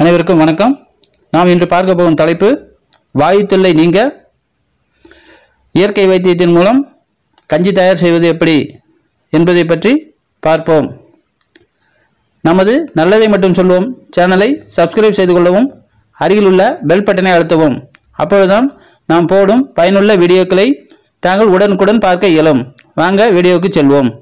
அனைவருக்கும் வணக்கம். நாம் இன்று பார்க்க போகும் தலைப்பு வாயு தொல்லை நீங்க இயற்கை வைத்தியத்தின் மூலம் கஞ்சி தயார் செய்வது எப்படி என்பதை பற்றி பார்ப்போம். நமது நல்லதை மட்டும் சொல்வோம் சேனலை சப்ஸ்கிரைப் செய்து கொள்ளவும் அருகிலுள்ள பெல் பட்டனை அழுத்தவும். அப்பொழுதுதான் நாம் போடும் பயனுள்ள வீடியோக்களை தாங்கள் உடனுக்குடன் பார்க்க இயலும். வாங்க வீடியோவுக்கு செல்வோம்.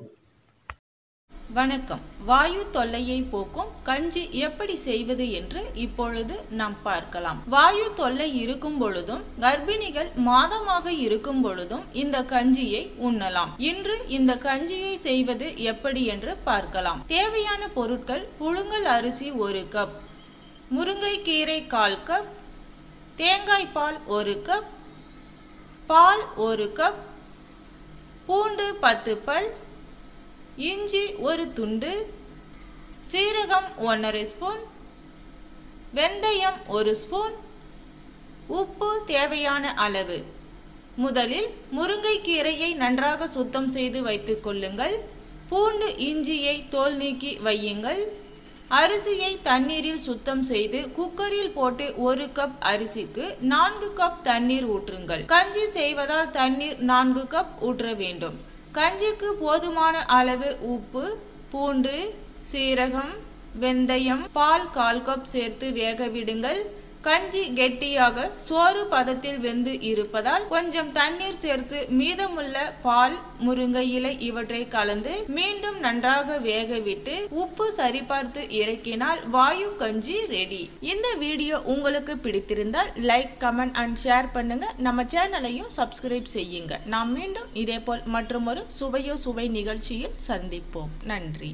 வணக்கம். வாயு தொல்லையை போக்கும் கஞ்சி எப்படி செய்வது என்று இப்பொழுது நாம் பார்க்கலாம். வாயு தொல்லை இருக்கும் பொழுதும் கர்ப்பிணிகள் மாதமாக இருக்கும் பொழுதும் இந்த கஞ்சியை உண்ணலாம். இன்று இந்த கஞ்சியை செய்வது எப்படி என்று பார்க்கலாம். தேவையான பொருட்கள் புழுங்கல் அரிசி ஒரு கப் முருங்கைக்கீரை கால் கப் தேங்காய் பால் ஒரு கப் பால் ஒரு கப் பூண்டு பத்து பல் இஞ்சி ஒரு துண்டு சீரகம் ஒன்றரை ஸ்பூன் வெந்தயம் ஒரு ஸ்பூன் உப்பு தேவையான அளவு. முதலில் முருங்கைக்கீரையை நன்றாக சுத்தம் செய்து வைத்துக் கொள்ளுங்கள். பூண்டு இஞ்சியை தோல் நீக்கி வையுங்கள். அரிசியை தண்ணீரில் சுத்தம் செய்து குக்கரில் போட்டு ஒரு கப் அரிசிக்கு நான்கு கப் தண்ணீர் ஊற்றுங்கள். கஞ்சி செய்வதால் தண்ணீர் நான்கு கப் ஊற்ற வேண்டும். கஞ்சிக்கு போதுமான அளவு உப்பு பூண்டு சீரகம் வெந்தயம் பால் கால் கப் சேர்த்து வேக விடுங்கள். கஞ்சி கெட்டியாக சோறு பதத்தில் வெந்து இருப்பதால் கொஞ்சம் தண்ணீர் சேர்த்து மீதமுள்ள பால் முருங்கை இலை இவற்றை கலந்து மீண்டும் நன்றாக வேகவிட்டு உப்பு சரிபார்த்து இறக்கினால் வாயு கஞ்சி ரெடி இந்த வீடியோ உங்களுக்கு பிடித்திருந்தால் லைக் கமெண்ட் அண்ட் ஷேர் பண்ணுங்க. நம்ம சேனலையும் சப்ஸ்கிரைப் செய்யுங்க. நாம் மீண்டும் இதேபோல் மற்றும் ஒரு சுவையோ சுவை நிகழ்ச்சியில் சந்திப்போம். நன்றி.